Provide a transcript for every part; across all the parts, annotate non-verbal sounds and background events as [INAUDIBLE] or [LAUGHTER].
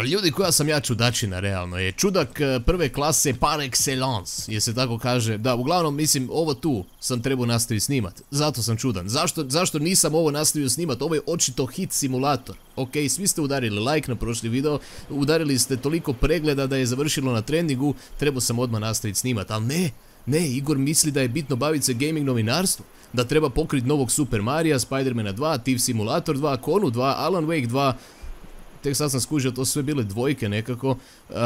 Ali ljudi koja sam ja čudačina realno je čudak e, prve klase par excellence, je se tako kaže. Da, uglavnom mislim ovo tu sam trebao nastaviti snimat, zato sam čudan. Zašto, zašto nisam ovo nastavio snimat, ovo je očito hit simulator. Ok, svi ste udarili like na prošli video, udarili ste toliko pregleda da je završilo na trendingu, trebao sam odmah nastaviti snimat, ali ne, ne, Igor misli da je bitno baviti se gaming novinarstvom. Da treba pokriti novog Super Marija, Spidermana 2, Thief Simulator 2, Konu 2, Alan Wake 2, tek sad sam skužio, to su sve bile dvojke nekako. Uh,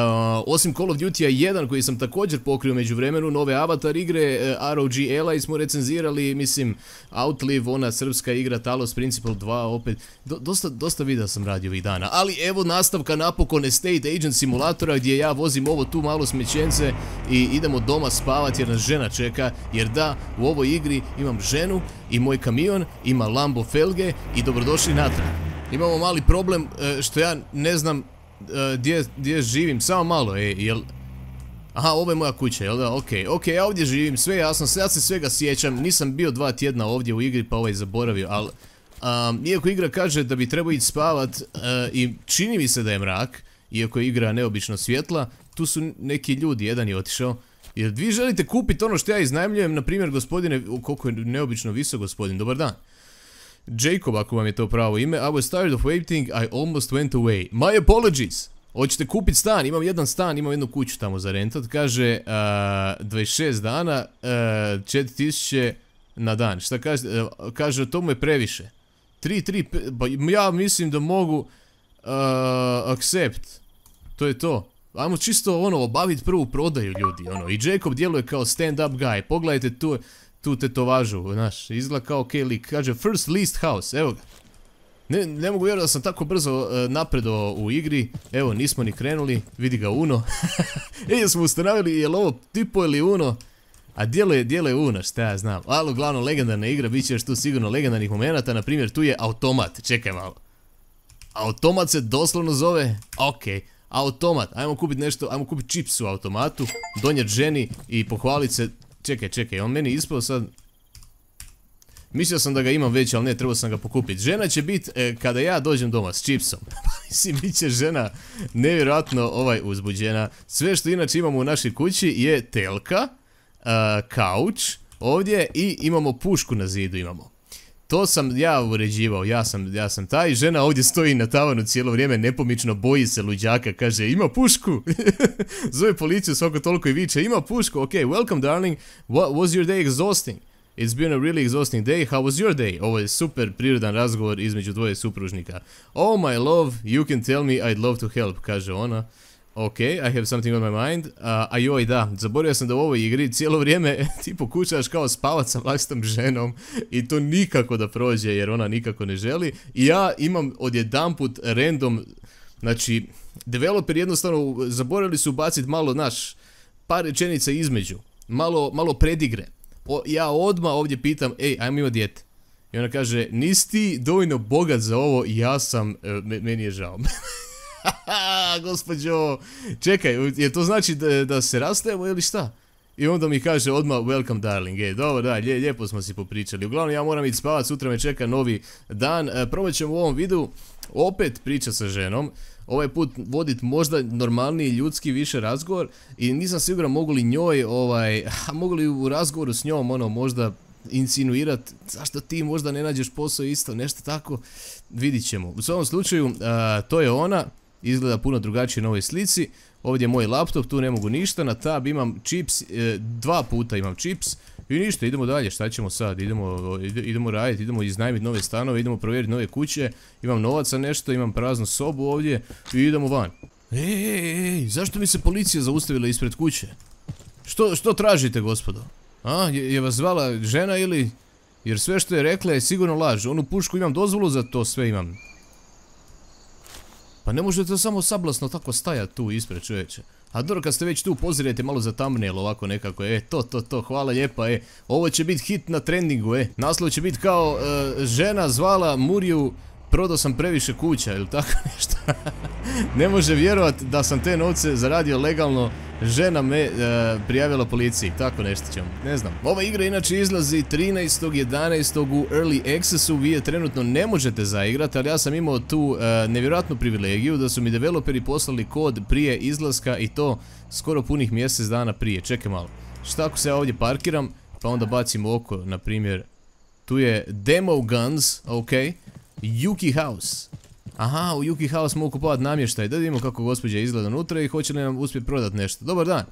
osim Call of Duty 1 koji sam također pokrio među vremenu, nove Avatar igre, uh, ROG Ally smo recenzirali, mislim Outlive, ona srpska igra, Talos Principle 2, opet, dosta, dosta videa sam radio ovih dana. Ali evo nastavka napokon Estate Agent simulatora gdje ja vozim ovo tu malo smećence i idemo doma spavati jer nas žena čeka, jer da, u ovoj igri imam ženu i moj kamion, ima Lambo Felge i dobrodošli natrag. Imamo mali problem e, što ja ne znam e, gdje živim, samo malo, ej, jel... Aha, ovo je moja kuća, jel da? Okej, okej, ja ovdje živim, sve jasno, ja se svega sjećam, nisam bio dva tjedna ovdje u igri pa ovaj zaboravio, ali... iako igra kaže da bi trebao ići spavat e, i čini mi se da je mrak, iako je igra neobično svjetla, tu su neki ljudi, jedan je otišao. Jer vi želite kupiti ono što ja iznajmljujem, na primjer gospodine, koliko je neobično visok gospodin, dobar dan. Jacob, ako vam je to pravo ime. I was tired of waiting, I almost went away. My apologies! Hoćete kupiti stan, imam jedan stan, imam jednu kuću tamo za rentat. Kaže, 26 dana, 4000 na dan. Šta kaže? kaže, to mu je previše. 3, 3, pa ja mislim da mogu accept. To je to. Ajmo čisto ono, obaviti prvu prodaju ljudi, ono. I Jacob djeluje kao stand-up guy. Pogledajte tu, tu tetovažu, znaš, izgleda kao ok lik. Kaže first least house, evo ga. Ne, ne mogu vjerovati da sam tako brzo uh, napredovao u igri. Evo, nismo ni krenuli. Vidi ga Uno. [LAUGHS] e, smo ustanovili, je li ovo tipo ili Uno? A dijelo je, dijelo je Uno, šta ja znam. Ali uglavnom legendarna igra, bit će još tu sigurno legendarnih momenata. Na primjer, tu je automat. Čekaj malo. Automat se doslovno zove? Ok. Automat. Ajmo kupiti nešto, ajmo kupiti čips u automatu. Donijeti ženi i pohvaliti se Čekaj, čekaj, on meni ispao sad... Mislio sam da ga imam već, ali ne, trebao sam ga pokupiti. Žena će biti e, kada ja dođem doma s čipsom. [LAUGHS] Mislim, bit će žena nevjerojatno ovaj uzbuđena. Sve što inače imamo u našoj kući je telka, kauč ovdje i imamo pušku na zidu imamo. To sam ja uređivao, ja sam, ja sam taj, žena ovdje stoji na tavanu cijelo vrijeme, nepomično boji se luđaka, kaže ima pušku, [LAUGHS] zove policiju svako toliko i viče, ima pušku, ok, welcome darling, What, was your day exhausting? It's been a really exhausting day, how was your day? Ovo je super prirodan razgovor između dvoje supružnika. Oh my love, you can tell me I'd love to help, kaže ona. Ok, I have something on my mind. a joj da, zaboravio sam da u ovoj igri cijelo vrijeme [LAUGHS] ti pokušaš kao spavat sa vlastitom ženom i to nikako da prođe jer ona nikako ne želi. I ja imam odjedanput random, znači, developer jednostavno zaboravili su ubaciti malo, naš, par rečenica između. Malo, malo predigre. ja odmah ovdje pitam, ej, ajmo ima dijete. I ona kaže, nisi ti dovoljno bogat za ovo, ja sam, e, meni je žao. [LAUGHS] [LAUGHS] gospođo, čekaj, je to znači da, se rastajemo ili šta? I onda mi kaže odmah welcome darling, ej, dobro da, lijepo smo si popričali. Uglavnom ja moram ići spavat, sutra me čeka novi dan. E, probat ćemo u ovom videu opet pričat sa ženom. Ovaj put vodit možda normalniji ljudski više razgovor i nisam siguran mogu li njoj, ovaj, [LAUGHS] mogu li u razgovoru s njom ono možda insinuirat zašto ti možda ne nađeš posao isto, nešto tako, vidit ćemo. U svom slučaju, to je ona, izgleda puno drugačije na ovoj slici. Ovdje je moj laptop, tu ne mogu ništa, na tab imam čips, e, dva puta imam čips. I ništa, idemo dalje, šta ćemo sad, idemo, raditi, idemo iznajmiti nove stanove, idemo provjeriti nove kuće, imam novaca nešto, imam praznu sobu ovdje i idemo van. Ej, ej, ej, zašto mi se policija zaustavila ispred kuće? Što, što tražite, gospodo? A, je, je vas zvala žena ili... Jer sve što je rekla je sigurno laž, onu pušku imam dozvolu za to, sve imam. Pa ne možete samo sablasno tako stajati tu ispred čovječe. A dobro kad ste već tu pozirajte malo za thumbnail ovako nekako, e to to to, hvala lijepa, e. Ovo će biti hit na trendingu, e. Naslov će biti kao e, žena zvala Muriju prodao sam previše kuća ili tako [LAUGHS] nešto. ne može vjerovat da sam te novce zaradio legalno žena me e, prijavila policiji, tako nešto ćemo, ne znam. Ova igra inače izlazi 13.11. u Early Accessu, vi je trenutno ne možete zaigrati, ali ja sam imao tu e, nevjerojatnu privilegiju da su mi developeri poslali kod prije izlaska i to skoro punih mjesec dana prije. Čekaj malo, šta ako se ja ovdje parkiram, pa onda bacim oko, na primjer, tu je Demo Guns, ok, Yuki House. Aha, u Yuki House mogu kupovati namještaj. Da vidimo kako gospođa izgleda unutra i hoće li nam uspjeti prodati nešto. Dobar dan.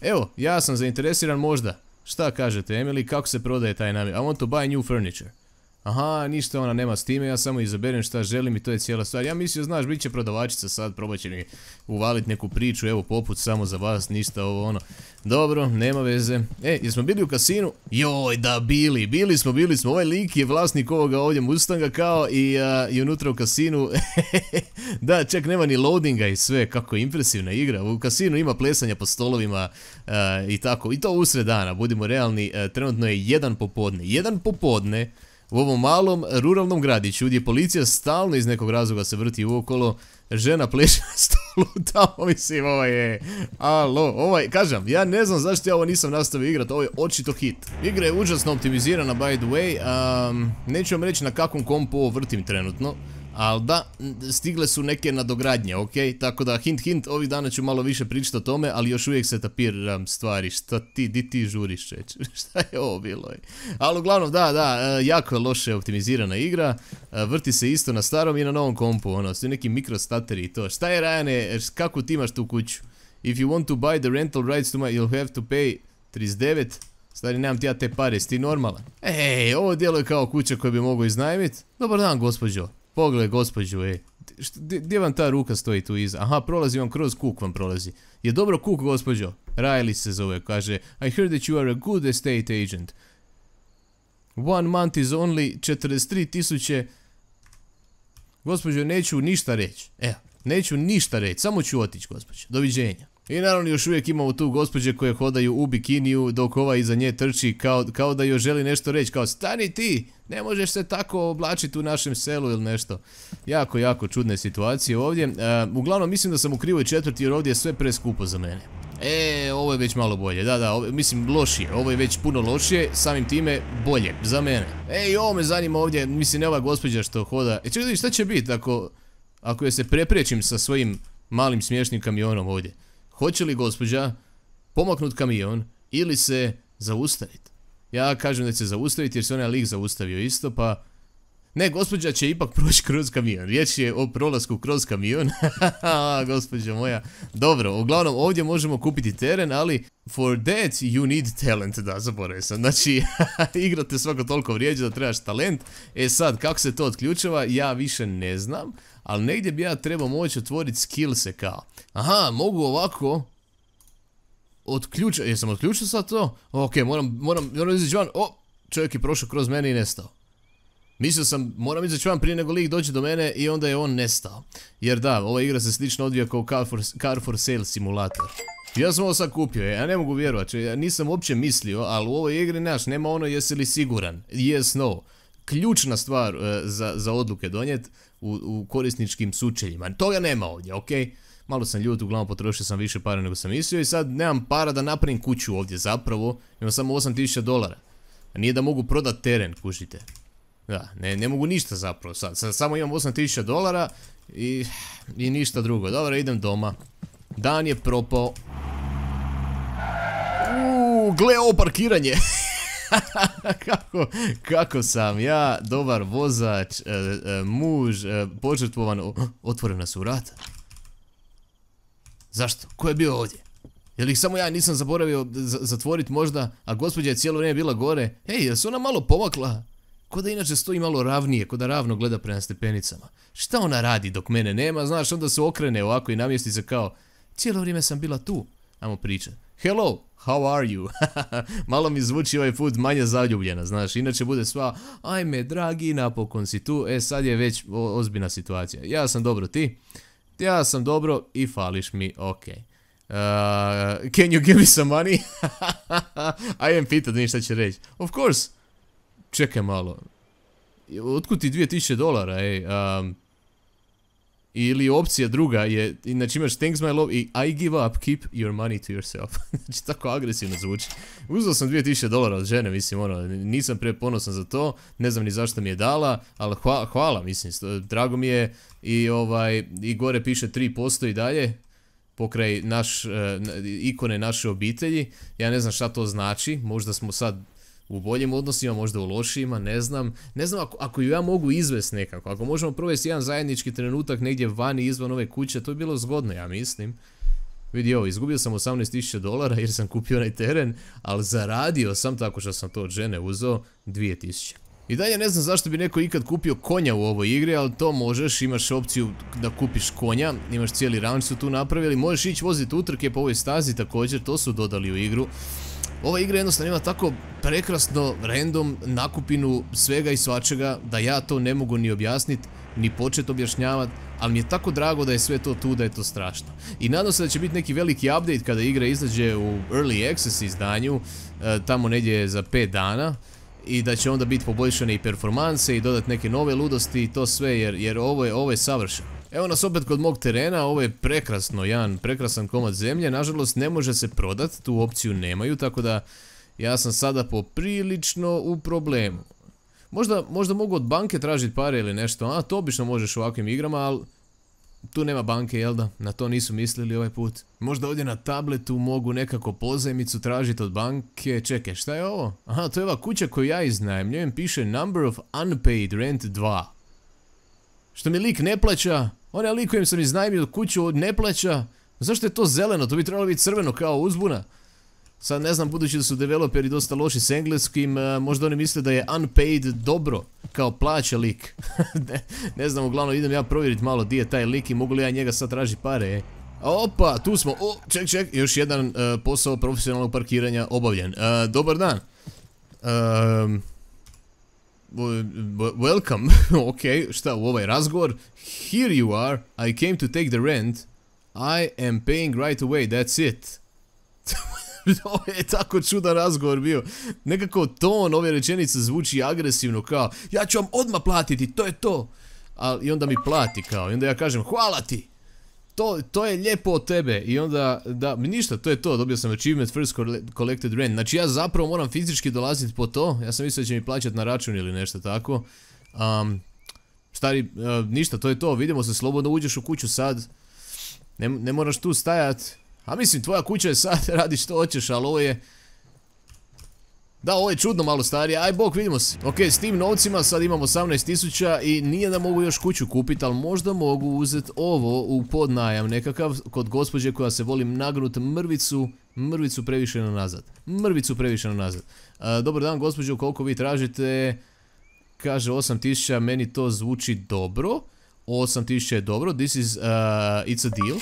Evo, ja sam zainteresiran možda. Šta kažete, Emily, kako se prodaje taj namještaj? I want to buy new furniture. Aha, ništa ona nema s time, ja samo izaberem šta želim i to je cijela stvar. Ja mislio, znaš, bit će prodavačica sad, probat će mi uvalit neku priču, evo poput samo za vas, ništa ovo ono. Dobro, nema veze. E, jesmo bili u kasinu? Joj, da bili, bili smo, bili smo. Ovaj lik je vlasnik ovoga ovdje Mustanga kao i, unutra u kasinu. [LAUGHS] da, čak nema ni loadinga i sve, kako je impresivna igra. U kasinu ima plesanja po stolovima i tako. I to usred dana, budimo realni, trenutno je jedan popodne. Jedan popodne u ovom malom ruralnom gradiću gdje policija stalno iz nekog razloga se vrti uokolo, žena pleše na stolu [LAUGHS] tamo, mislim, ovaj je, alo, ovaj, kažem, ja ne znam zašto ja ovo nisam nastavio igrati, ovo je očito hit. Igra je užasno optimizirana, by the way, neću vam reći na kakvom kompu ovo vrtim trenutno, ali da, stigle su neke nadogradnje, ok? Tako da, hint, hint, ovih dana ću malo više pričati o tome, ali još uvijek se tapiram stvari. Šta ti, di ti žuriš čeč? [LAUGHS] Šta je ovo bilo? Ali uglavnom, da, da, e, jako je loše optimizirana igra. E, vrti se isto na starom i na novom kompu, ono, su neki mikrostateri i to. Šta je, Rajane, kako ti imaš tu kuću? If you want to buy the rental rights to my, you'll have to pay 39. Stari, nemam ti ja te pare, ti normalan? Ej, ovo djeluje kao kuća koju bi mogao iznajmiti. Dobar dan, gospođo. Pogledaj gospođu, ej. Gdje vam ta ruka stoji tu iza? Aha, prolazi vam kroz kuk vam prolazi. Je dobro kuk, gospođo? Riley se zove, kaže I heard that you are a good estate agent. One month is only 43 tisuće. Gospođo, neću ništa reći. Evo, neću ništa reći, samo ću otići, gospođo. Doviđenja. I naravno još uvijek imamo tu gospođe koje hodaju u bikiniju dok ova iza nje trči kao, kao da joj želi nešto reći. Kao stani ti, ne možeš se tako oblačiti u našem selu ili nešto. Jako, jako čudne situacije ovdje. E, uglavnom mislim da sam u krivoj četvrti jer ovdje je sve preskupo za mene. E, ovo je već malo bolje, da, da, mislim lošije, ovo je već puno lošije, samim time bolje, za mene. Ej, ovo me zanima ovdje, mislim ne ova gospođa što hoda. E, čekaj, šta će biti ako, ako je se preprečim sa svojim malim smiješnim kamionom ovdje? Hoće li gospođa pomaknut kamion ili se zaustaviti? Ja kažem da će se zaustaviti jer se onaj lik zaustavio isto pa... Ne, gospođa će ipak proći kroz kamion. Riječ je o prolasku kroz kamion. [LAUGHS] gospođa moja. Dobro, uglavnom ovdje možemo kupiti teren, ali for that you need talent. Da, zaboravio sam. Znači, [LAUGHS] igrate svako toliko vrijeđa da trebaš talent. E sad, kako se to otključava, ja više ne znam. Ali negdje bi ja trebao moći otvoriti skillse kao. Aha, mogu ovako Otključa, jesam otključio sad to? Ok, moram, moram, moram izaći van, o, čovjek je prošao kroz mene i nestao. Mislio sam, moram izaći van prije nego lik dođe do mene i onda je on nestao. Jer da, ova igra se slično odvija kao Car for, Car for Sale simulator. Ja sam ovo sad kupio, ja ne mogu vjerovati, ja nisam uopće mislio, ali u ovoj igri naš, nema ono jesi li siguran, yes, no. Ključna stvar e, za, za odluke donijet u, u korisničkim sučeljima, toga nema ovdje? Okay? Malo sam ljut, uglavnom potrošio sam više para nego sam mislio i sad nemam para da napravim kuću ovdje zapravo. Imam samo 8000 dolara. A nije da mogu prodat teren, kužite. Da, ne, mogu ništa zapravo sad. sad samo imam 8000 dolara i, i ništa drugo. Dobro, idem doma. Dan je propao. Uuu, gle ovo parkiranje. [LAUGHS] [LAUGHS] kako, kako sam ja, dobar vozač, e, e, muž, e, požrtvovan, otvorena su vrata. Zašto? Ko je bio ovdje? Jel ih samo ja nisam zaboravio zatvoriti možda, a gospođa je cijelo vrijeme bila gore? Ej, jel se ona malo pomakla? Ko da inače stoji malo ravnije, ko da ravno gleda prema stepenicama. Šta ona radi dok mene nema, znaš, onda se okrene ovako i namjesti se kao Cijelo vrijeme sam bila tu. Ajmo pričat. Hello, how are you? [LAUGHS] malo mi zvuči ovaj put manje zaljubljena, znaš, inače bude sva Ajme, dragi, napokon si tu, e sad je već ozbiljna situacija. Ja sam dobro, ti? Ja sam dobro i fališ mi, ok. Uh, can you give me some money? [LAUGHS] I am pitao da šta će reći. Of course. Čekaj malo. Otkud ti 2000 dolara, ej. Um, Ili opcija druga je, znači imaš thanks my love i I give up, keep your money to yourself. [LAUGHS] znači tako agresivno zvuči. Uzeo sam 2000 dolara od žene, mislim ono, nisam preponosan za to, ne znam ni zašto mi je dala, ali hvala, mislim, drago mi je i ovaj, i gore piše 3% i dalje, pokraj naš, uh, ikone naše obitelji, ja ne znam šta to znači, možda smo sad u boljim odnosima, možda u lošijima, ne znam. Ne znam ako, ako ju ja mogu izvesti nekako, ako možemo provesti jedan zajednički trenutak negdje vani izvan ove kuće, to bi bilo zgodno, ja mislim. Vidi ovo, izgubio sam 18.000 dolara jer sam kupio onaj teren, ali zaradio sam tako što sam to od žene uzeo 2000. I dalje ne znam zašto bi neko ikad kupio konja u ovoj igri, ali to možeš, imaš opciju da kupiš konja, imaš cijeli round su tu napravili, možeš ići voziti utrke po ovoj stazi također, to su dodali u igru. Ova igra jednostavno ima tako prekrasno random nakupinu svega i svačega da ja to ne mogu ni objasniti, ni počet objašnjavati, ali mi je tako drago da je sve to tu da je to strašno. I nadam se da će biti neki veliki update kada igra izađe u Early Access izdanju, e, tamo negdje za 5 dana i da će onda biti poboljšane i performanse i dodati neke nove ludosti i to sve jer, ovo je, ovo je savršeno. Evo nas opet kod mog terena, ovo je prekrasno, jedan prekrasan komad zemlje, nažalost ne može se prodat, tu opciju nemaju, tako da ja sam sada poprilično u problemu. Možda, možda mogu od banke tražiti pare ili nešto, a to obično možeš u ovakvim igrama, ali tu nema banke, jel da? Na to nisu mislili ovaj put. Možda ovdje na tabletu mogu nekako pozajmicu tražiti od banke. Čekaj, šta je ovo? Aha, to je ova kuća koju ja iznajemljujem, piše Number of Unpaid Rent 2. Što mi lik ne plaća, Onaj lik kojem sam iznajmio kuću ne plaća. Zašto je to zeleno? To bi trebalo biti crveno kao uzbuna. Sad ne znam, budući da su developeri dosta loši s engleskim, eh, možda oni misle da je unpaid dobro, kao plaća lik. [LAUGHS] ne, znam, uglavnom idem ja provjeriti malo di je taj lik i mogu li ja njega sad traži pare, e. Opa, tu smo, o, ček, ček, još jedan eh, posao profesionalnog parkiranja obavljen. Eh, dobar dan. Ehm, welcome, [LAUGHS] ok, šta u ovaj razgovor? Here you are, I came to take the rent. I am paying right away, that's it. [LAUGHS] Ovo je tako čudan razgovor bio. Nekako ton ove rečenice zvuči agresivno kao Ja ću vam odmah platiti, to je to. I onda mi plati kao, i onda ja kažem hvala ti to, to je lijepo od tebe i onda, da, ništa, to je to, dobio sam achievement first collected rent, znači ja zapravo moram fizički dolaziti po to, ja sam mislio da će mi plaćati na račun ili nešto tako, stari, uh, ništa, to je to, vidimo se, slobodno uđeš u kuću sad, ne, ne moraš tu stajat, a mislim tvoja kuća je sad, [LAUGHS] radi što hoćeš, ali ovo je, da, ovo je čudno malo starije, aj bok, vidimo se. Ok, s tim novcima sad imam 18.000 i nije da mogu još kuću kupiti, ali možda mogu uzeti ovo u podnajam nekakav kod gospođe koja se volim nagnut mrvicu, mrvicu previše na nazad. Mrvicu previše na nazad. dobar dan gospođo, koliko vi tražite? Kaže 8000, meni to zvuči dobro. 8000 je dobro, this is, it's a deal.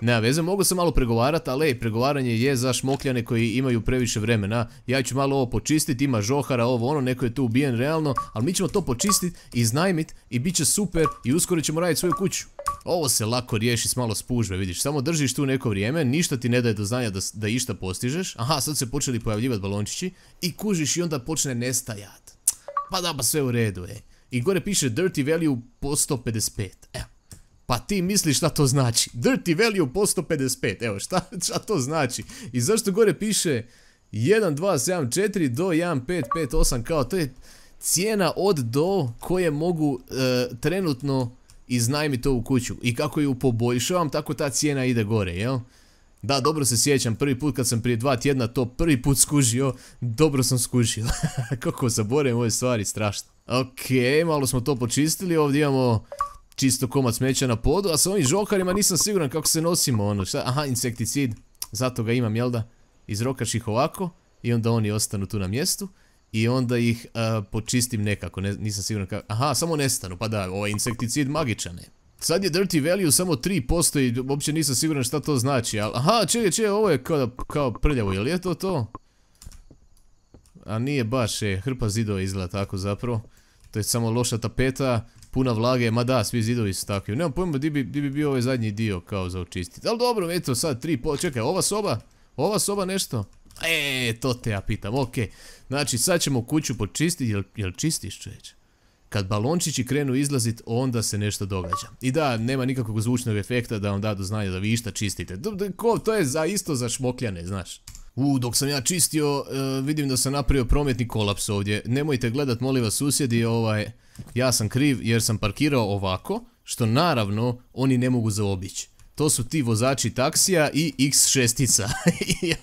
Nema veze, mogu se malo pregovarati, ali pregovaranje je za šmokljane koji imaju previše vremena. Ja ću malo ovo počistiti, ima žohara, ovo ono, neko je tu ubijen realno, ali mi ćemo to počistiti, iznajmit i bit će super i uskoro ćemo raditi svoju kuću. Ovo se lako riješi s malo spužve, vidiš, samo držiš tu neko vrijeme, ništa ti ne daje do znanja da, da išta postižeš. Aha, sad se počeli pojavljivati balončići i kužiš i onda počne nestajat. Pa da, pa sve u redu, ej. I gore piše dirty value po 155, evo. Pa ti misliš šta to znači? Dirty value po 155, evo šta, šta to znači? I zašto gore piše 1274 do 1558 kao to je cijena od do koje mogu e, trenutno iznajmiti ovu kuću. I kako ju poboljšavam, tako ta cijena ide gore, jel? Da, dobro se sjećam, prvi put kad sam prije dva tjedna to prvi put skužio, dobro sam skužio. [LAUGHS] kako zaboravim ove stvari, strašno. Ok, malo smo to počistili, ovdje imamo čisto komad smeća na podu, a sa ovim žokarima nisam siguran kako se nosimo, ono, šta, aha, insekticid, zato ga imam, jel da? Izrokaš ih ovako i onda oni ostanu tu na mjestu i onda ih počistim nekako, nisam siguran kako, aha, samo nestanu, pa da, ovaj insekticid magičan je. Sad je dirty value samo 3% i uopće nisam siguran šta to znači, ali, aha, čekaj, čekaj, ovo je kao, kao prljavo, jel je to to? A nije baš, je, hrpa zidova izgleda tako zapravo. To je samo loša tapeta, puna vlage, ma da, svi zidovi su takvi. Nemam pojma di bi, bi bio ovaj zadnji dio kao za očistiti. Ali dobro, eto sad tri po... Čekaj, ova soba? Ova soba nešto? E, to te ja pitam, okej. Znači, sad ćemo kuću počistiti, jel, čistiš čovječe? kad balončići krenu izlazit, onda se nešto događa. I da, nema nikakvog zvučnog efekta da vam da do znanja da vi išta čistite. To je za isto za šmokljane, znaš. U, dok sam ja čistio, e, vidim da sam napravio prometni kolaps ovdje. Nemojte gledat, molim vas, susjedi, ovaj, ja sam kriv jer sam parkirao ovako, što naravno oni ne mogu zaobići. To su ti vozači taksija i X6-ica.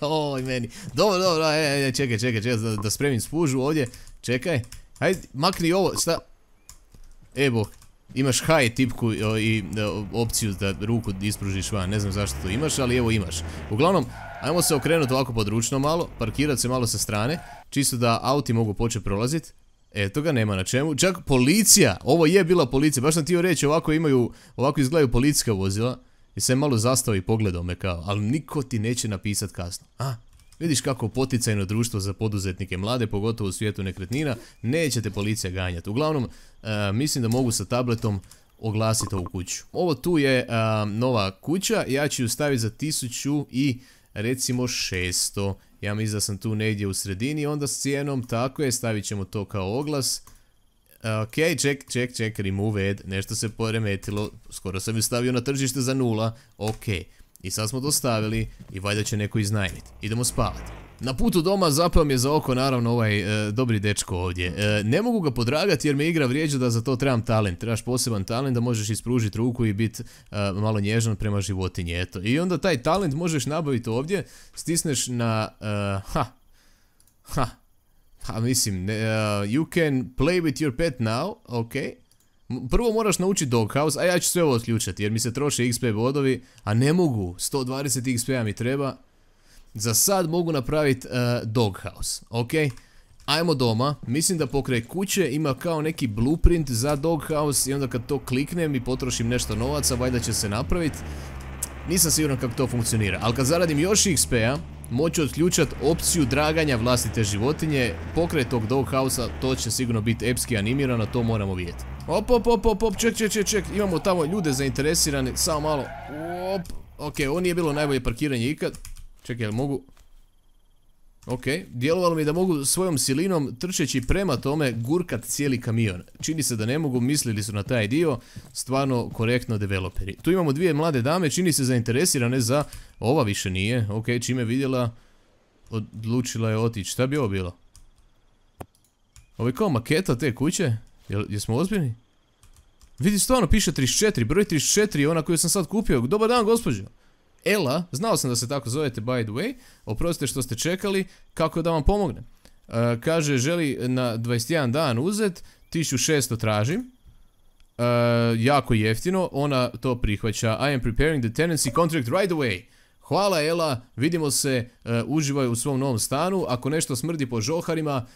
[LAUGHS] Oj, meni. Dobro, dobro, e, e, čekaj, čekaj, čekaj, da, da spremim spužu ovdje. Čekaj, hajde, makni ovo, sta... Evo, imaš high tipku i opciju da ruku ispružiš van, ne znam zašto to imaš, ali evo imaš. Uglavnom, ajmo se okrenuti ovako područno malo, parkirat se malo sa strane, čisto da auti mogu početi prolaziti. Eto ga, nema na čemu. Čak policija, ovo je bila policija, baš sam htio reći, ovako imaju, ovako izgledaju policijska vozila. I sam malo zastao i pogledao me kao, ali niko ti neće napisat kasno. A, vidiš kako poticajno društvo za poduzetnike mlade, pogotovo u svijetu nekretnina, neće te policija ganjati. Uglavnom, e, mislim da mogu sa tabletom oglasiti ovu kuću. Ovo tu je e, nova kuća, ja ću ju staviti za 1000 i recimo 600. Ja mislim da sam tu negdje u sredini, onda s cijenom, tako je, stavit ćemo to kao oglas. Ok, check, check, check, remove ad, nešto se poremetilo, skoro sam ju stavio na tržište za nula, ok. I sad smo to stavili i valjda će neko iznajmiti. Idemo spavati. Na putu doma zapao mi je za oko naravno ovaj e, dobri dečko ovdje. E, ne mogu ga podragati jer me igra vrijeđa da za to trebam talent. Trebaš poseban talent da možeš ispružiti ruku i biti e, malo nježan prema životinji. Eto. I onda taj talent možeš nabaviti ovdje, stisneš na... ha, ha, ha, mislim, you can play with your pet now, ok. Prvo moraš naučiti doghouse, a ja ću sve ovo otključati jer mi se troše XP bodovi, a ne mogu, 120 XP-a mi treba. Za sad mogu napraviti uh, doghouse, ok? Ajmo doma, mislim da pokraj kuće ima kao neki blueprint za doghouse i onda kad to kliknem i potrošim nešto novaca, valjda će se napraviti. Nisam siguran kako to funkcionira, ali kad zaradim još XP-a, moću otključat opciju draganja vlastite životinje, pokraj tog doghouse-a, to će sigurno biti epski animirano, to moramo vidjeti. Op, op, op, op, op, ček, ček, ček, ček, imamo tamo ljude zainteresirani, samo malo, op, ok, ovo nije bilo najbolje parkiranje ikad, čekaj, jel mogu, ok, djelovalo mi da mogu svojom silinom trčeći prema tome gurkat cijeli kamion, čini se da ne mogu, mislili su na taj dio, stvarno korektno developeri. Tu imamo dvije mlade dame, čini se zainteresirane za, ova više nije, ok, čime vidjela, odlučila je otići, šta bi ovo bilo? Ovo je kao maketa te kuće? Jel, jesmo ozbiljni? Vidi stvarno piše 34, broj 34 je ona koju sam sad kupio. Dobar dan gospođo. Ela, znao sam da se tako zovete by the way, oprostite što ste čekali, kako da vam pomognem. E, kaže želi na 21 dan uzet, 1600 tražim. E, jako jeftino, ona to prihvaća. I am preparing the tenancy contract right away. Hvala Ela, vidimo se, uh, uživaj u svom novom stanu, ako nešto smrdi po žoharima,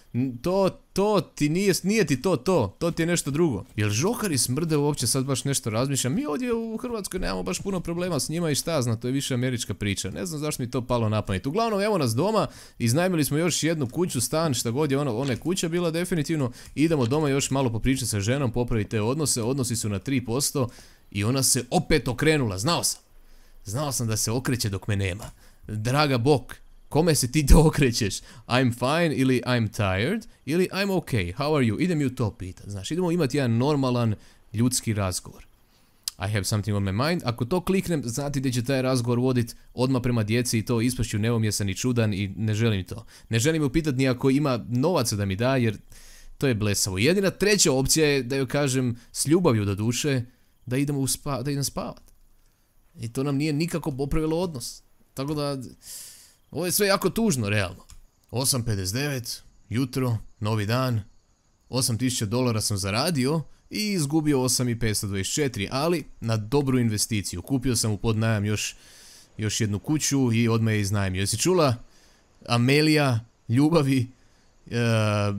to, to ti nije, nije ti to to, to ti je nešto drugo. Jel žohari smrde uopće, sad baš nešto razmišljam, mi ovdje u Hrvatskoj nemamo baš puno problema s njima i šta zna, to je više američka priča, ne znam zašto mi to palo na pamet. Uglavnom, evo nas doma, iznajmili smo još jednu kuću, stan, šta god je ono, ona je kuća bila definitivno, idemo doma još malo popričati sa ženom, popraviti te odnose, odnosi su na 3% i ona se opet okrenula, znao sam. Znao sam da se okreće dok me nema. Draga bok, kome se ti to okrećeš? I'm fine ili I'm tired ili I'm okay, how are you? Idem ju to pitat. Znaš, idemo imati jedan normalan ljudski razgovor. I have something on my mind. Ako to kliknem, znati da će taj razgovor vodit odmah prema djeci i to ispašću neumjesan i čudan i ne želim to. Ne želim ju pitat ni ako ima novaca da mi da jer to je blesavo. Jedina treća opcija je da joj kažem s ljubavlju do duše da idemo da idem spavat. I to nam nije nikako popravilo odnos. Tako da, ovo je sve jako tužno, realno. 8.59, jutro, novi dan, 8000 dolara sam zaradio i izgubio 8.524, ali na dobru investiciju. Kupio sam u podnajam još, još jednu kuću i odmah je iznajmio. Jesi čula? Amelija, ljubavi, Uh,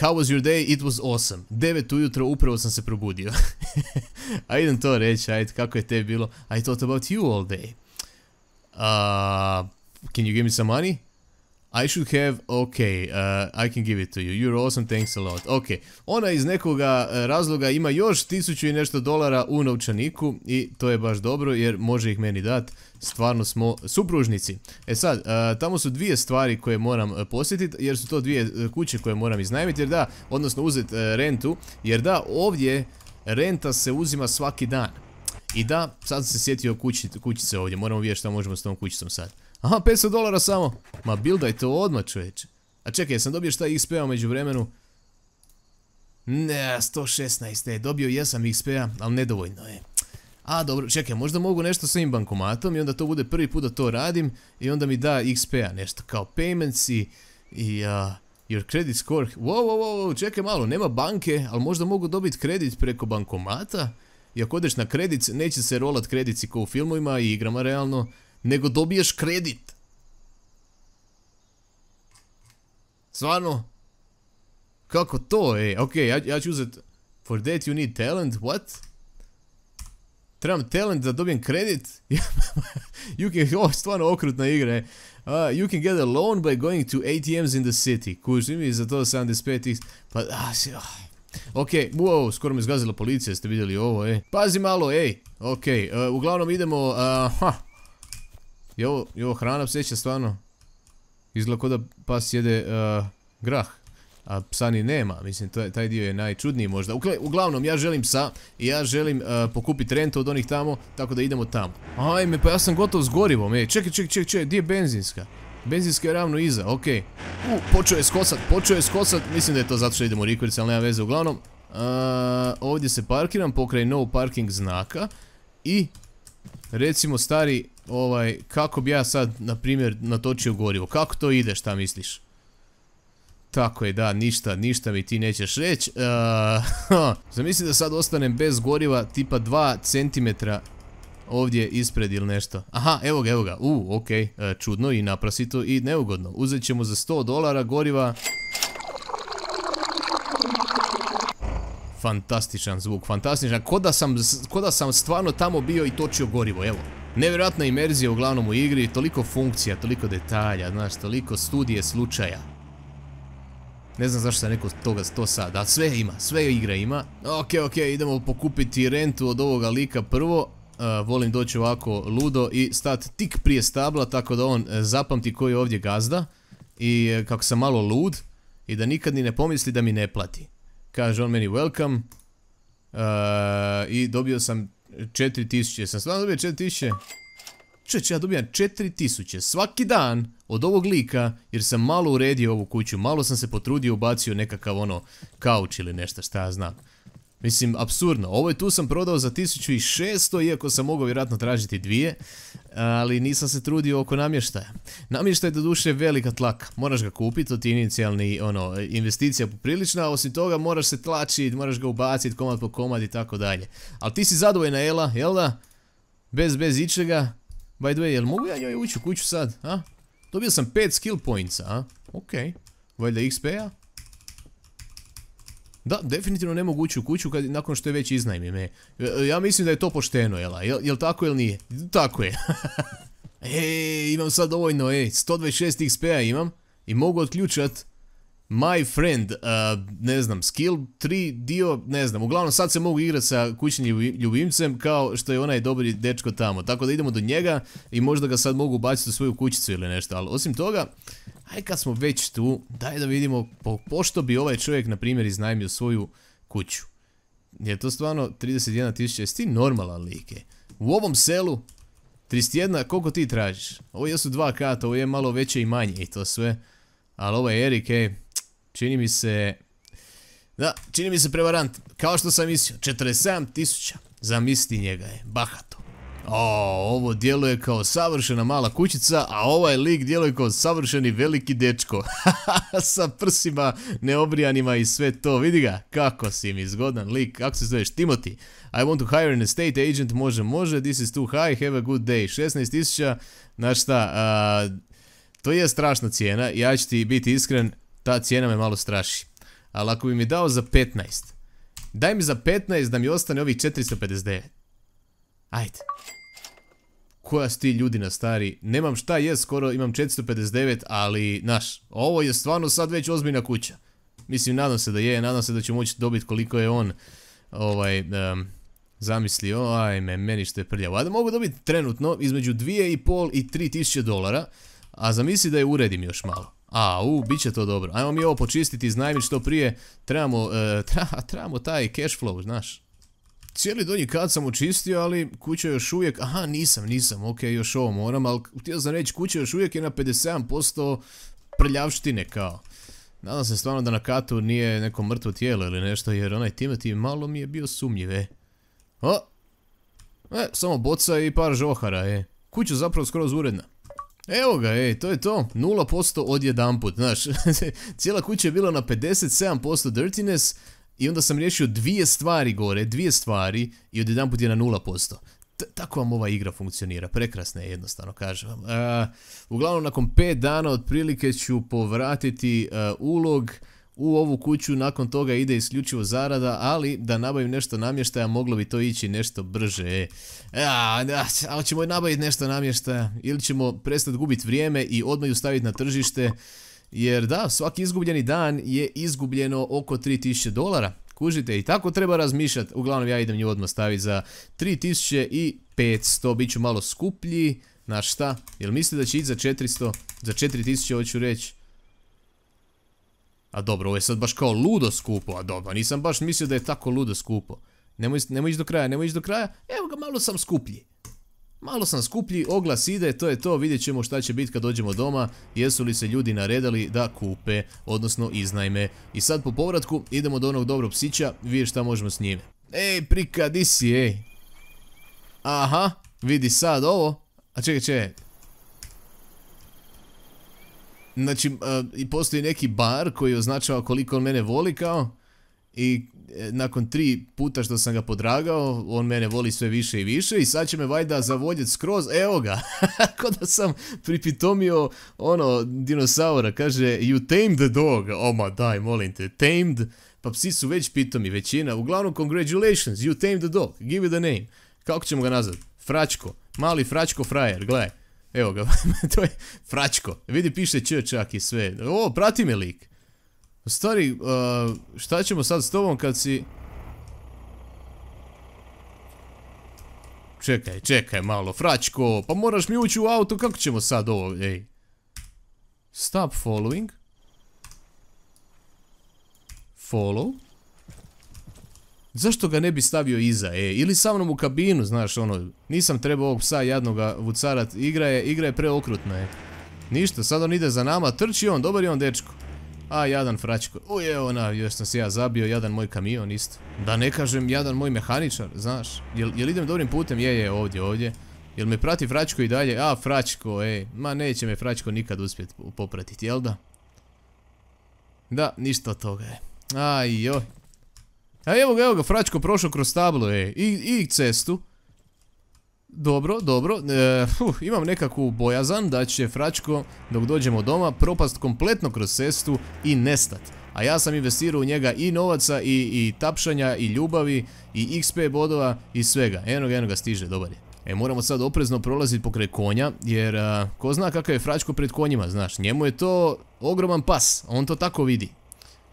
how was your day? It was awesome. 9 ujutro upravo sam se probudio. [LAUGHS] a idem to reći, ajde, kako je te bilo? I thought about you all day. Uh, can you give me some money? I should have, ok, uh, I can give it to you, you're awesome, thanks a lot. Ok, ona iz nekoga uh, razloga ima još tisuću i nešto dolara u novčaniku i to je baš dobro jer može ih meni dat, stvarno smo supružnici. E sad, uh, tamo su dvije stvari koje moram posjetiti jer su to dvije kuće koje moram iznajmiti jer da, odnosno uzeti rentu, jer da, ovdje renta se uzima svaki dan. I da, sad sam se sjetio kućice ovdje, moramo vidjeti šta možemo s tom kućicom sad. Aha, 500 dolara samo. Ma buildaj to odmah čovječe. A čekaj, sam dobio šta XP-a među vremenu? Ne, 116, je, dobio jesam XP-a, ali nedovoljno je. A dobro, čekaj, možda mogu nešto s ovim bankomatom i onda to bude prvi put da to radim i onda mi da XP-a nešto kao payments i, your credit score. Wow, wow, wow, čekaj malo, nema banke, ali možda mogu dobiti kredit preko bankomata. I ako odeš na kredit, neće se rolat kredici kao u filmovima i igrama realno, nego dobiješ kredit. Stvarno? Kako to, ej? Ok, ja, ja ću uzet... For that you need talent, what? Trebam talent da dobijem kredit? [LAUGHS] you can... Ovo je stvarno okrutna igra, Uh, you can get a loan by going to ATMs in the city. Kuži mi za to 75 Pa, ah, ah. Ok, wow, skoro me zgazila policija, ste vidjeli ovo, ej. Pazi malo, ej. Ok, uh, uglavnom idemo, uh, ha, je ovo, hrana pseća stvarno? Izgleda kao da pas jede uh, grah. A psa ni nema, mislim taj dio je najčudniji možda. uglavnom ja želim psa i ja želim uh, pokupiti rentu od onih tamo, tako da idemo tamo. Ajme, pa ja sam gotov s gorivom, ej, čekaj, čekaj, čekaj, čekaj, gdje je benzinska? Benzinska je ravno iza, okej. U, počeo je skosat, počeo je skosat, mislim da je to zato što idemo u rikverc, ali nema veze, uglavnom. Uh, ovdje se parkiram pokraj no parking znaka i recimo stari ovaj, kako bi ja sad, na primjer, natočio gorivo? Kako to ide, šta misliš? Tako je, da, ništa, ništa mi ti nećeš reći. [LAUGHS] Uh, da sad ostanem bez goriva tipa 2 cm ovdje ispred ili nešto. Aha, evo ga, evo ga. U, ok, e, čudno i naprasito i neugodno. Uzet ćemo za 100 dolara goriva. Fantastičan zvuk, fantastičan. Ko da sam, ko sam stvarno tamo bio i točio gorivo, evo. Nevjerojatna imerzija uglavnom u igri, toliko funkcija, toliko detalja, znaš, toliko studije slučaja. Ne znam zašto sam rekao toga to sad, ali sve ima, sve igra ima. Ok, ok, idemo pokupiti rentu od ovoga lika prvo. volim doći ovako ludo i stati tik prije stabla, tako da on e, zapamti koji je ovdje gazda. I e, kako sam malo lud, i da nikad ni ne pomisli da mi ne plati. Kaže on meni welcome. I dobio sam 4000, sam stvarno dobio 4000? Čeće, ja dobijam 4000 svaki dan od ovog lika jer sam malo uredio ovu kuću, malo sam se potrudio ubacio nekakav ono kauč ili nešto šta ja znam. Mislim, absurdno. Ovo je tu sam prodao za 1600, iako sam mogao vjerojatno tražiti dvije, ali nisam se trudio oko namještaja. Namještaj do duše velika tlaka. Moraš ga kupiti, to ti je inicijalni, ono, investicija poprilična, a osim toga moraš se tlačiti, moraš ga ubaciti komad po komad i tako dalje. Ali ti si zadovoljna, Ela, jel da? Bez, bez ičega. By the way, jel mogu ja njoj ući u kuću sad, a? Dobio sam 5 skill points, a? Okej. Valjda XP-a? Da, definitivno ne mogu ući u kuću kad, nakon što je već iznajmim. E, ja mislim da je to pošteno, jel? Jel, tako ili nije? Tako je. [LAUGHS] Ej, imam sad dovoljno, ej, 126 XP-a imam i mogu otključat My friend, ne znam, skill 3 dio, ne znam, uglavnom sad se mogu igrati sa kućnim ljubimcem kao što je onaj dobri dečko tamo, tako da idemo do njega i možda ga sad mogu baciti u svoju kućicu ili nešto, ali osim toga, aj kad smo već tu, daj da vidimo po, pošto bi ovaj čovjek, na primjer, iznajmio svoju kuću. Je to stvarno 31.000, jesi ti normalan like? U ovom selu, 31, koliko ti tražiš? Ovo jesu dva kata, ovo je malo veće i manje i to sve. Ali ovo je Erik, ej, čini mi se... Da, čini mi se prevarant. Kao što sam mislio, 47.000. Zamisli njega je, bahato. O, ovo djeluje kao savršena mala kućica, a ovaj lik djeluje kao savršeni veliki dečko. [LAUGHS] Sa prsima neobrijanima i sve to. Vidi ga, kako si mi zgodan lik. Kako se zoveš? Timothy. I want to hire an estate agent. Može, može. This is too high. Have a good day. 16.000. Znaš šta, to je strašna cijena. Ja ću ti biti iskren, ta cijena me malo straši. Ali ako bi mi dao za 15, daj mi za 15 da mi ostane ovih 459. Ajde. koja su ti ljudi na stari, nemam šta je, skoro imam 459, ali, naš, ovo je stvarno sad već ozbiljna kuća. Mislim, nadam se da je, nadam se da ću moći dobiti koliko je on, ovaj, um, zamislio, ajme, meni što je prljavo. A da mogu dobiti trenutno između 2,5 i 3000 dolara, a zamisli da je uredim još malo. A, u, bit će to dobro. Ajmo mi ovo počistiti, iznajmiti što prije. Trebamo, e, [LAUGHS] trebamo taj cash flow, znaš. Cijeli donji kad sam očistio, ali kuća još uvijek... Aha, nisam, nisam, ok, još ovo moram, ali htio sam reći, kuća još uvijek je na 57% prljavštine, kao. Nadam se stvarno da na katu nije neko mrtvo tijelo ili nešto, jer onaj Timothy malo mi je bio sumnjiv, e. O! E, samo boca i par žohara, e. Kuća zapravo skroz uredna. Evo ga, ej, to je to. 0% odjedanput, znaš. [LAUGHS] Cijela kuća je bila na 57% dirtiness i onda sam riješio dvije stvari gore, dvije stvari i odjedanput je na 0%. tako vam ova igra funkcionira, prekrasna je jednostavno, kažem vam. uglavnom, nakon 5 dana otprilike ću povratiti ulog u ovu kuću, nakon toga ide isključivo zarada, ali da nabavim nešto namještaja, moglo bi to ići nešto brže. Ja, ali ćemo nabaviti nešto namještaja, ili ćemo prestati gubiti vrijeme i odmah ju staviti na tržište, jer da, svaki izgubljeni dan je izgubljeno oko 3000 dolara. Kužite, i tako treba razmišljati. Uglavnom ja idem nju odmah staviti za 3500, bit ću malo skuplji. Na šta? Jel mislite da će ići za 400? Za 4000 hoću reći. A dobro, ovo je sad baš kao ludo skupo, a dobro, nisam baš mislio da je tako ludo skupo. Nemoj, nemoj ići do kraja, nemoj ići do kraja, evo ga, malo sam skuplji. Malo sam skuplji, oglas ide, to je to, vidjet ćemo šta će biti kad dođemo doma, jesu li se ljudi naredali da kupe, odnosno iznajme. I sad po povratku idemo do onog dobrog psića, vidjeti šta možemo s njime. Ej, prika, di si, ej? Aha, vidi sad ovo. A čekaj, čekaj, Znači, i postoji neki bar koji označava koliko on mene voli kao i e, nakon tri puta što sam ga podragao, on mene voli sve više i više i sad će me vajda zavodjet skroz, evo ga, [LAUGHS] kao da sam pripitomio ono dinosaura, kaže you tamed the dog, oma daj molim te, tamed, pa psi su već pitomi, većina, uglavnom congratulations, you tamed the dog, give it a name, kako ćemo ga nazvat, Fračko, mali Fračko frajer, gledaj. Evo ga, [LAUGHS] to je Fračko. Vidi, piše Č čak i sve. O, prati me lik. Stari, uh, šta ćemo sad s tobom kad si... Čekaj, čekaj malo, Fračko, pa moraš mi ući u auto, kako ćemo sad ovo, ej? Stop following. Follow. Zašto ga ne bi stavio iza, e, ili sa mnom u kabinu, znaš, ono, nisam trebao ovog psa jadnoga vucarat, igra je, igra je preokrutna, je. Ništa, sad on ide za nama, trči on, dobar je on dečko. A, jadan fračko, uj, evo na, još sam se ja zabio, jadan moj kamion isto. Da ne kažem, jadan moj mehaničar, znaš, jel, jel idem dobrim putem, je, je, ovdje, ovdje. Jel me prati Fračko i dalje? A, Fračko, ej, ma neće me Fračko nikad uspjeti popratiti, jel da? Da, ništa od toga je. Aj, joj. A evo ga, evo ga, Fračko prošao kroz tablo, e, i, cestu. Dobro, dobro, e, imam nekakvu bojazan da će Fračko, dok dođemo doma, propast kompletno kroz cestu i nestat. A ja sam investirao u njega i novaca, i tapšanja, i ljubavi, i XP bodova, i svega. Eno ga, eno ga stiže, dobar je. E, moramo sad oprezno prolaziti pokraj konja, jer ko zna kakav je Fračko pred konjima, znaš, njemu je to ogroman pas, on to tako vidi.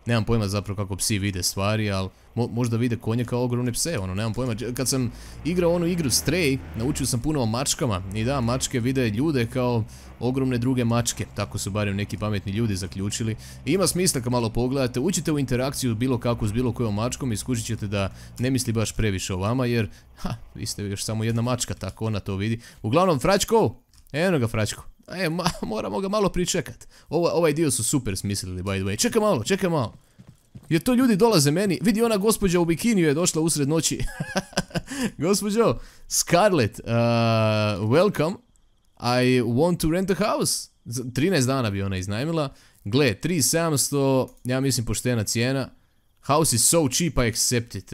Nemam pojma zapravo kako psi vide stvari, ali možda vide konje kao ogromne pse, ono, nemam pojma. Kad sam igrao onu igru Stray, naučio sam puno o mačkama. I da, mačke vide ljude kao ogromne druge mačke. Tako su barem neki pametni ljudi zaključili. Ima smisla kad malo pogledate, učite u interakciju bilo kako s bilo kojom mačkom i skužit ćete da ne misli baš previše o vama, jer, ha, vi ste još samo jedna mačka, tako ona to vidi. Uglavnom, Fračko, eno ga Fračko. E, moramo ga malo pričekat. ovaj dio su super smislili, by the way. Čekaj malo, čekaj malo. Jer to ljudi dolaze meni. Vidi ona gospođa u bikiniju je došla usred noći. [LAUGHS] Gospođo, Scarlett, uh, welcome. I want to rent a house. 13 dana bi ona iznajmila. Gle, 3700, ja mislim poštena cijena. House is so cheap, I accept it.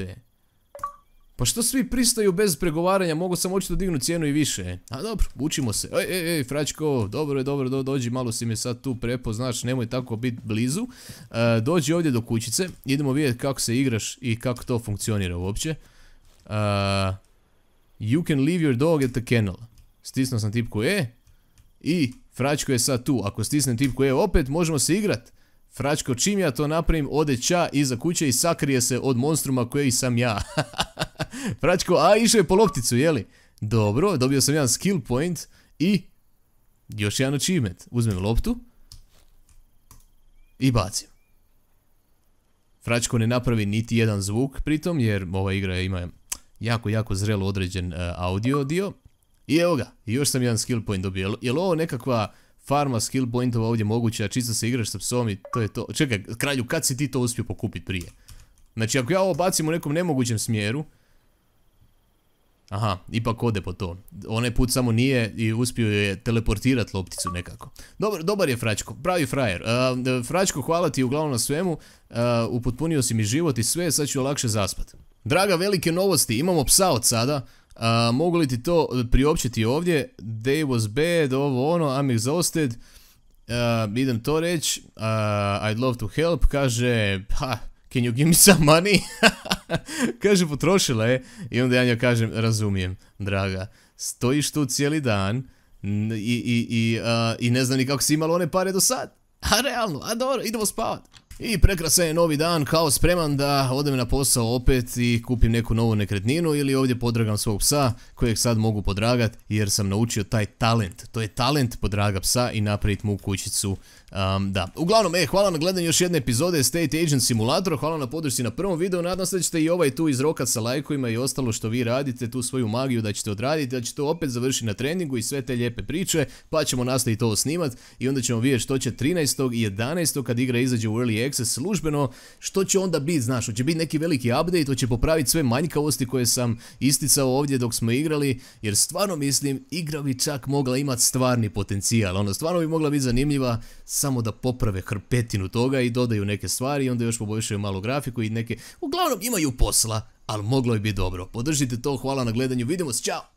Pa što svi pristaju bez pregovaranja, mogu sam očito dignuti cijenu i više. A dobro, učimo se. Ej, ej, ej, Fračko, dobro je, dobro, do, dođi, malo si me sad tu prepoznaš, nemoj tako biti blizu. E, dođi ovdje do kućice, idemo vidjeti kako se igraš i kako to funkcionira uopće. Uh, you can leave your dog at the kennel. Stisnuo sam tipku E. I Fračko je sad tu. Ako stisnem tipku E opet, možemo se igrat. Fračko, čim ja to napravim, ode ča iza kuće i sakrije se od monstruma koji sam ja. [LAUGHS] Fračko, a išao je po lopticu, jeli? Dobro, dobio sam jedan skill point i još jedan achievement. Uzmem loptu i bacim. Fračko ne napravi niti jedan zvuk pritom jer ova igra ima jako, jako zrelo određen e, audio dio. I evo ga, još sam jedan skill point dobio. Je li ovo nekakva farma skill pointova ovdje moguća, čisto se igraš sa psom i to je to. Čekaj, kralju, kad si ti to uspio pokupiti prije? Znači, ako ja ovo bacim u nekom nemogućem smjeru, Aha, ipak ode po to. Onaj put samo nije i uspio je teleportirati lopticu nekako. Dobar, dobar je Fračko, pravi frajer. Uh, Fračko, hvala ti uglavnom na svemu. Uh, upotpunio si mi život i sve, sad ću lakše zaspat. Draga, velike novosti, imamo psa od sada. Mogu li ti to priopćiti ovdje? Day was bad, ovo ono, I'm exhausted. Uh, idem to reći. I'd love to help, kaže, ha, can you give me some money? [LAUGHS] kaže, potrošila je. I onda ja njoj kažem, razumijem, draga. Stojiš tu cijeli dan i, i, i, i ne znam ni kako si imala one pare do sad. [LAUGHS] A realno, a dobro, idemo spavat. I prekrasan je novi dan, kao spreman da odem na posao opet i kupim neku novu nekretninu ili ovdje podragam svog psa kojeg sad mogu podragat jer sam naučio taj talent. To je talent podraga psa i napraviti mu kućicu Da, uglavnom, e, hvala na gledanju još jedne epizode State Agent Simulator, hvala na podršci na prvom videu, nadam se da ćete i ovaj tu izrokat sa lajkovima i ostalo što vi radite, tu svoju magiju da ćete odraditi, da ćete opet završiti na treningu i sve te lijepe priče, pa ćemo nastaviti ovo snimat i onda ćemo vidjeti što će 13. i 11. kad igra izađe u Early Access službeno, što će onda biti, znaš, će biti neki veliki update, će popraviti sve manjkavosti koje sam isticao ovdje dok smo igrali, jer stvarno mislim, igra bi čak mogla imati stvarni potencijal, ono, stvarno bi mogla biti zanimljiva, samo da poprave hrpetinu toga i dodaju neke stvari i onda još poboljšaju malo grafiku i neke... Uglavnom imaju posla, ali moglo je biti dobro. Podržite to, hvala na gledanju, vidimo se, čao!